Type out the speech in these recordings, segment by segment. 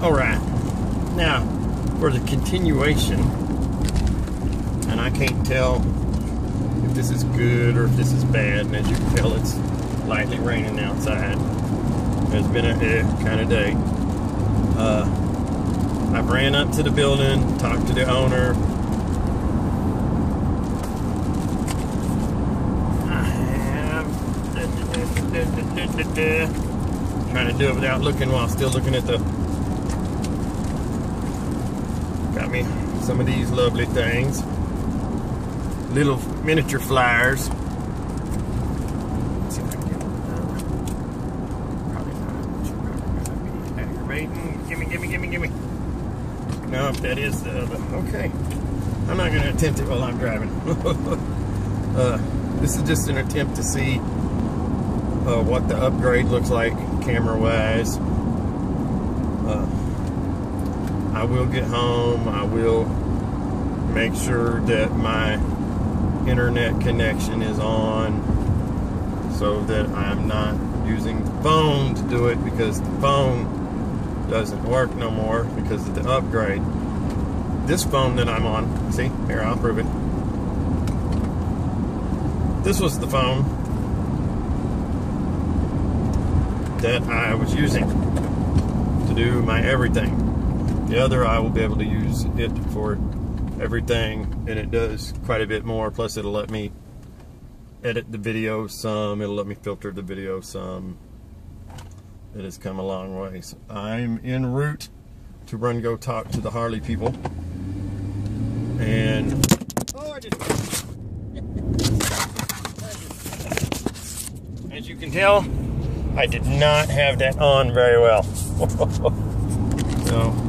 All right. Now, for the continuation, and I can't tell if this is good or if this is bad, and as you can tell, it's lightly raining outside. It's been a eh, kind of day. Uh, I ran up to the building, talked to the owner. Trying to do it without looking while still looking at the got me some of these lovely things little miniature flyers. Gimme, gimme, gimme, gimme. No, if that is the other. Okay. I'm not going to attempt it while I'm driving. uh, this is just an attempt to see uh, what the upgrade looks like camera-wise. Uh, I will get home. I will make sure that my internet connection is on so that I'm not using the phone to do it because the phone doesn't work no more because of the upgrade. This phone that I'm on, see, here, I'll prove it. This was the phone that I was using to do my everything. The other, I will be able to use it for everything, and it does quite a bit more. Plus, it'll let me edit the video some, it'll let me filter the video some. It has come a long way. So I'm en route to run go talk to the Harley people. And as you can tell, I did not have that on very well. so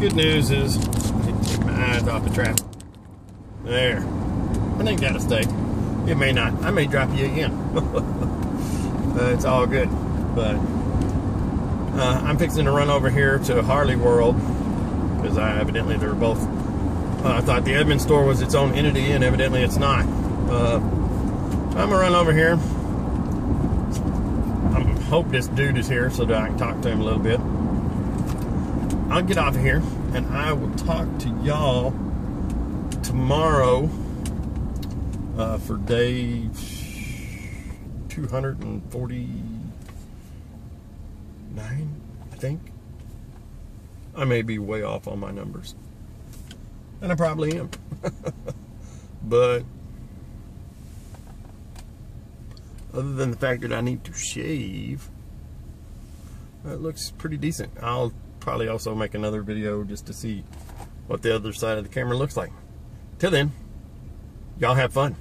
good news is I to take my eyes off the traffic. There. I think that'll stay. It may not. I may drop you again. uh, it's all good. But uh, I'm fixing to run over here to Harley World because I evidently they're both. Uh, I thought the Edmund store was its own entity, and evidently it's not. Uh, I'm gonna run over here. I hope this dude is here so that I can talk to him a little bit. I'll get off of here, and I will talk to y'all tomorrow uh, for day 249, I think. I may be way off on my numbers. And I probably am. but other than the fact that I need to shave, that looks pretty decent. I'll probably also make another video just to see what the other side of the camera looks like. Till then, y'all have fun.